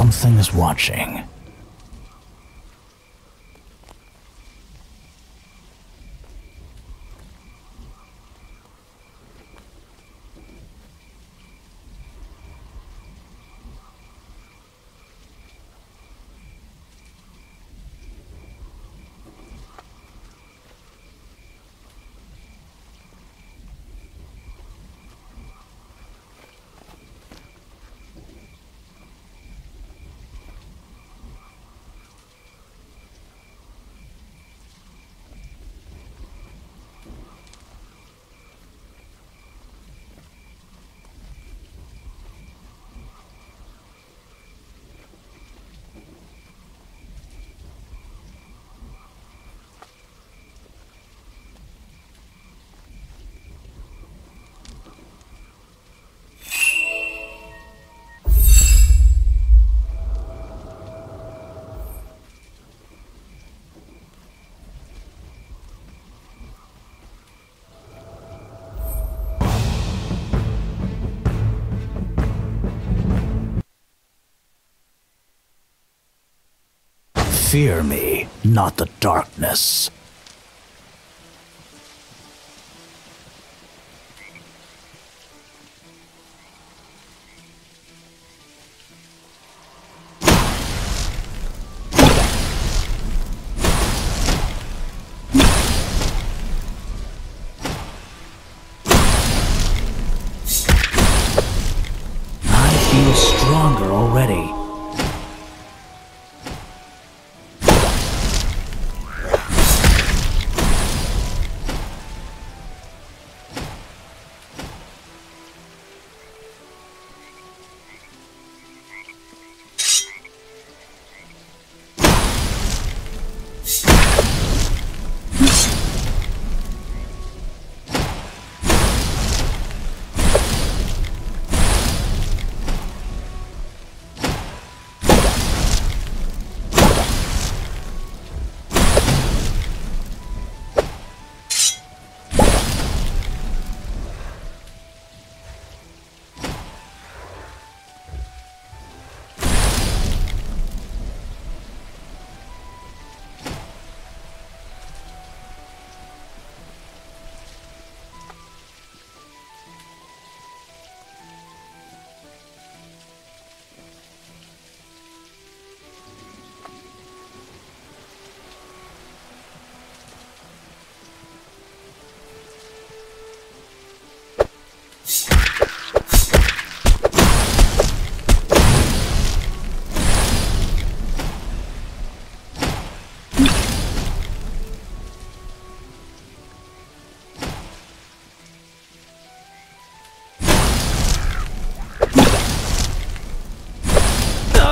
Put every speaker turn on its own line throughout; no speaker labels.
Something's watching. Fear me, not the darkness. I feel stronger already.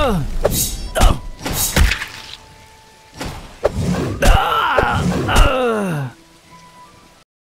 Ugh!